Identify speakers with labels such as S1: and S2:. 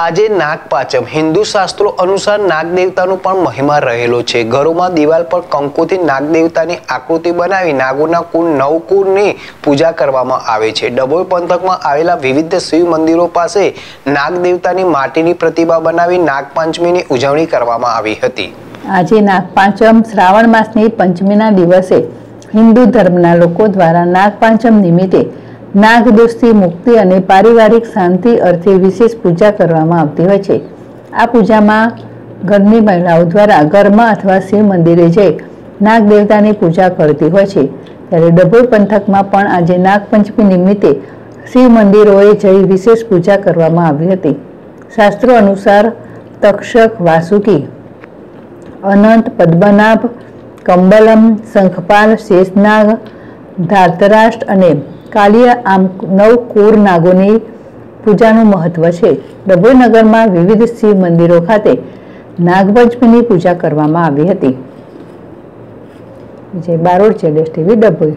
S1: આજે નાગપાચમ. હિન્દુ શાસ્ત્રો અનુસાર નાગદેવતાનો પણ મહિમા રહેલો છે. ઘરોમાં દિવાલ પર કંકુથી નાગદેવતાની આકૃતિ બનાવી નાગોના કુળ નવ કુળની પૂજા કરવામાં આવે છે. ડભોઈ પંથકમાં આવેલા વિવિધ શિવ મંદિરો પાસે નાગદેવતાની માટીની પ્રતિમા બનાવી નાગપંચમીની ઉજવણી કરવામાં આવી હતી.
S2: આજે નાગપાંચમ શ્રાવણ માસની પંચમીના દિવસે હિન્દુ ધર્મના લોકો દ્વારા નાગપાંચમ નિમિત્તે નાગદોષથી મુક્તિ અને પારિવારિક શાંતિ અર્થે વિશેષ પૂજા કરવામાં આવતી હોય છે. આ પૂજામાં ઘરની મહિલાઓ દ્વારા ઘરમાં અથવા શિવ મંદિરે જઈ નાગ દેવતાની પૂજા કરતી હોય છે. ત્યારે ડભોઈ પંથકમાં પણ આજે નાગપંચમી નિમિત્તે શિવ મંદિરોએ જઈ વિશેષ પૂજા કરવામાં આવી હતી. શાસ્ત્રો અનુસાર તક્ષક વાસુકી, અનંત પદ્મનાભ, કંબલમ, શંખપાલ, શેષનાગ, ધાર્તરાષ્ટ્ર અને કાલિયા આમ નવ કુર નાગોની પૂજાનું મહત્વ છે. ડભોઈ નગરમાં વિવિધ શિવ મંદિરો ખાતે નાગપંચમીની પૂજા કરવામાં આવી હતી. જે બારોડ છે ડેશ ટીવી, ડભોઈ.